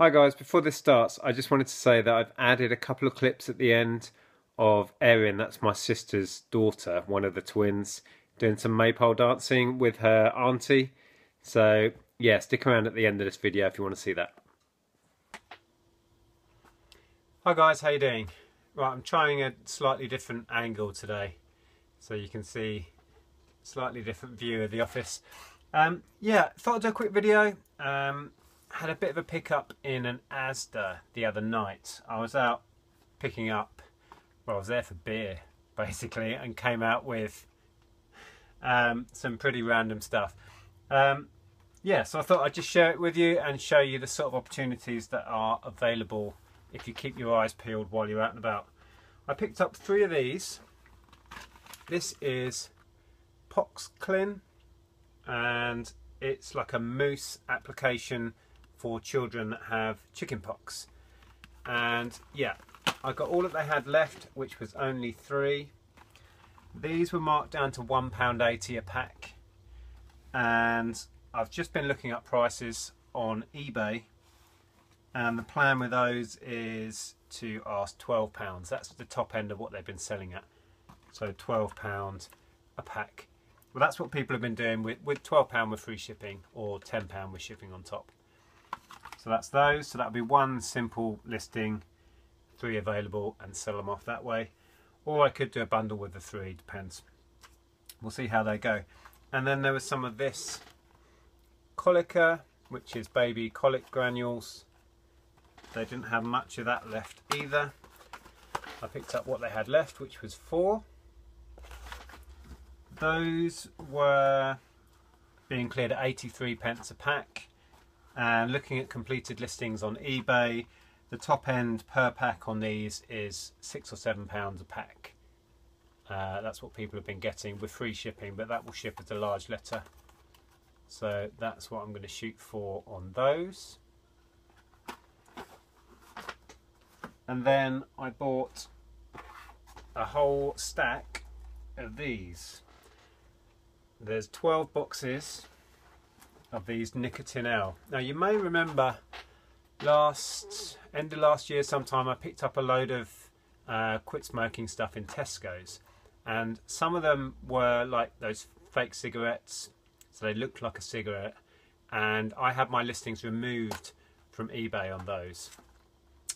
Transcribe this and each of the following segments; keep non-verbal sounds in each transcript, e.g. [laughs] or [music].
Hi guys, before this starts, I just wanted to say that I've added a couple of clips at the end of Erin, that's my sister's daughter, one of the twins, doing some maypole dancing with her auntie. So yeah, stick around at the end of this video if you want to see that. Hi guys, how you doing? Right, I'm trying a slightly different angle today, so you can see slightly different view of the office. Um, yeah, thought I'd do a quick video. Um, had a bit of a pickup in an Asda the other night. I was out picking up, well, I was there for beer [laughs] basically, and came out with um, some pretty random stuff. Um, yeah, so I thought I'd just share it with you and show you the sort of opportunities that are available if you keep your eyes peeled while you're out and about. I picked up three of these. This is Poxclin and it's like a mousse application for children that have chickenpox. And yeah, I got all that they had left, which was only three. These were marked down to £1.80 a pack. And I've just been looking up prices on eBay. And the plan with those is to ask £12. That's the top end of what they've been selling at. So £12 a pack. Well, that's what people have been doing with, with £12 with free shipping or £10 with shipping on top. That's those. So that'll be one simple listing, three available and sell them off that way. Or I could do a bundle with the three, depends. We'll see how they go. And then there was some of this Colica, which is baby colic granules. They didn't have much of that left either. I picked up what they had left, which was four. Those were being cleared at 83 pence a pack and looking at completed listings on eBay the top end per pack on these is six or seven pounds a pack. Uh, that's what people have been getting with free shipping but that will ship as a large letter. So that's what I'm going to shoot for on those. And then I bought a whole stack of these. There's 12 boxes of these Nicotinell. Now you may remember last end of last year sometime I picked up a load of uh, quit smoking stuff in Tesco's. And some of them were like those fake cigarettes. So they looked like a cigarette. And I had my listings removed from eBay on those.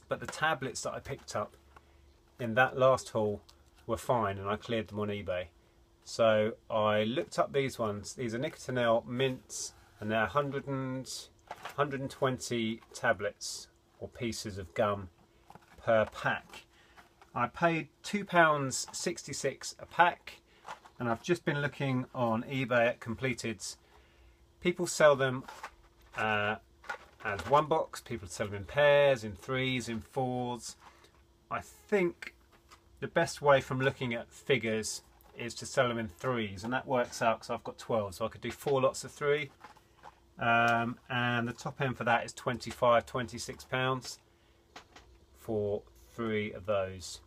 But the tablets that I picked up in that last haul were fine and I cleared them on eBay. So I looked up these ones. These are Nicotinell mints and they're 100 and, 120 tablets or pieces of gum per pack. I paid £2.66 a pack and I've just been looking on eBay at completeds. People sell them uh, as one box, people sell them in pairs, in threes, in fours. I think the best way from looking at figures is to sell them in threes and that works out because I've got 12 so I could do four lots of three um, and the top end for that is 25 26 pounds for three of those.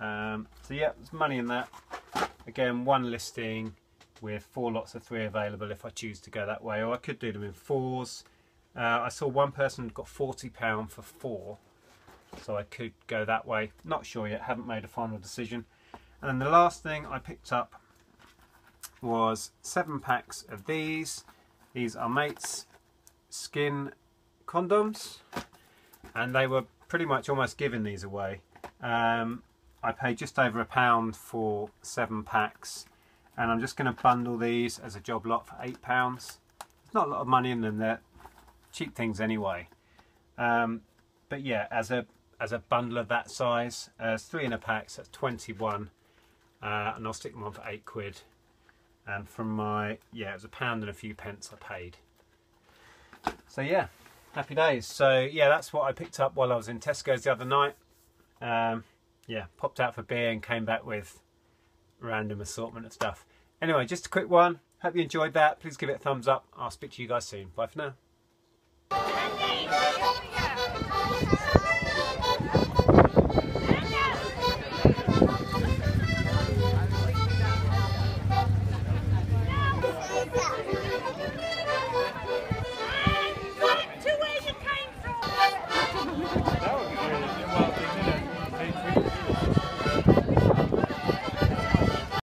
Um, so yeah there's money in that. Again one listing with four lots of three available if I choose to go that way or I could do them in fours. Uh, I saw one person got 40 pound for four so I could go that way. Not sure yet haven't made a final decision. And then the last thing I picked up was seven packs of these these are Mates Skyn condoms and they were pretty much almost giving these away. Um, I paid just over a pound for seven packs and I'm just going to bundle these as a job lot for eight pounds. There's not a lot of money in them, they're cheap things anyway. Um, but yeah, as a as a bundle of that size, uh, three in a pack, so that's 21 uh, and I'll stick them on for eight quid and from my yeah it was a pound and a few pence I paid. So yeah happy days. So yeah that's what I picked up while I was in Tesco's the other night. Um, yeah popped out for beer and came back with random assortment of stuff. Anyway just a quick one. Hope you enjoyed that. Please give it a thumbs up. I'll speak to you guys soon. Bye for now